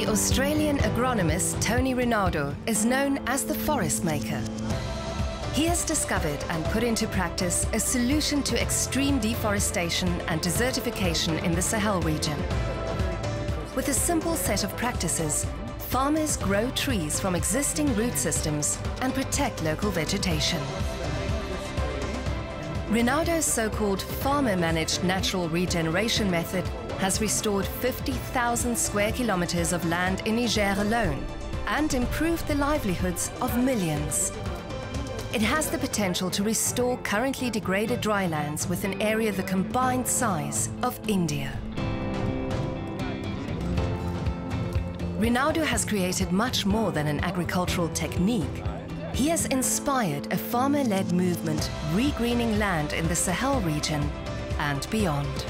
Australian agronomist Tony Rinaudo is known as the forest maker. He has discovered and put into practice a solution to extreme deforestation and desertification in the Sahel region. With a simple set of practices, farmers grow trees from existing root systems and protect local vegetation. Rinaudo's so-called farmer-managed natural regeneration method has restored 50,000 square kilometers of land in Niger alone and improved the livelihoods of millions. It has the potential to restore currently degraded drylands with an area the combined size of India. Rinaudo has created much more than an agricultural technique. He has inspired a farmer-led movement regreening land in the Sahel region and beyond.